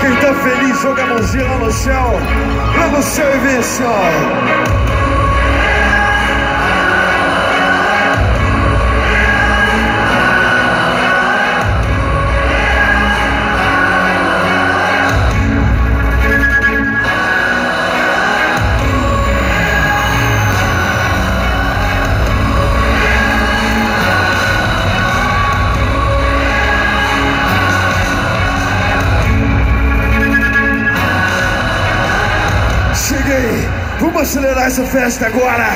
Quem tá feliz joga a mãozinha lá no céu. Lá no céu e assim, ó. Vamos acelerar essa festa agora!